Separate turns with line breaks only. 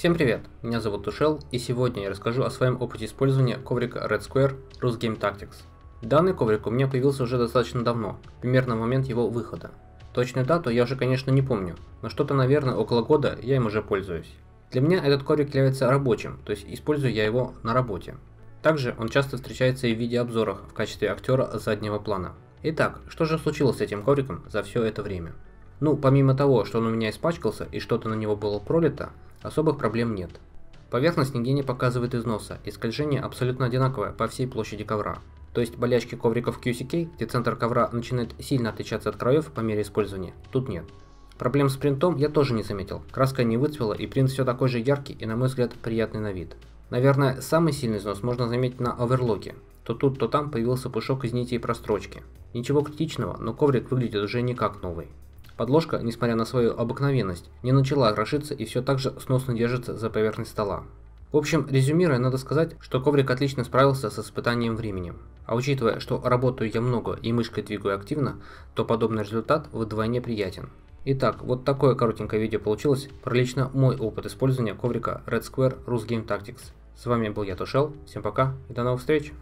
Всем привет, меня зовут Тушел, и сегодня я расскажу о своем опыте использования коврика Red Square Rus Game Tactics. Данный коврик у меня появился уже достаточно давно, примерно в момент его выхода. Точную дату я уже конечно не помню, но что-то наверное около года я им уже пользуюсь. Для меня этот коврик является рабочим, то есть использую я его на работе. Также он часто встречается и в видеообзорах в качестве актера заднего плана. Итак, что же случилось с этим ковриком за все это время? Ну, помимо того, что он у меня испачкался и что-то на него было пролито, особых проблем нет. Поверхность нигде не показывает износа, и скольжение абсолютно одинаковое по всей площади ковра. То есть болячки ковриков QCK, где центр ковра начинает сильно отличаться от краев по мере использования, тут нет. Проблем с принтом я тоже не заметил, краска не выцвела и принт все такой же яркий и на мой взгляд приятный на вид. Наверное, самый сильный износ можно заметить на оверлоке. То тут, то там появился пушок из нити и прострочки. Ничего критичного, но коврик выглядит уже не как новый. Подложка, несмотря на свою обыкновенность, не начала крошиться и все так же сносно держится за поверхность стола. В общем, резюмируя, надо сказать, что коврик отлично справился с испытанием временем. А учитывая, что работаю я много и мышкой двигаю активно, то подобный результат вдвойне приятен. Итак, вот такое коротенькое видео получилось про лично мой опыт использования коврика Red Square Rus Game Tactics. С вами был я Тушел, всем пока и до новых встреч!